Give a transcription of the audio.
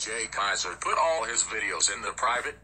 Jay Kaiser put all his videos in the private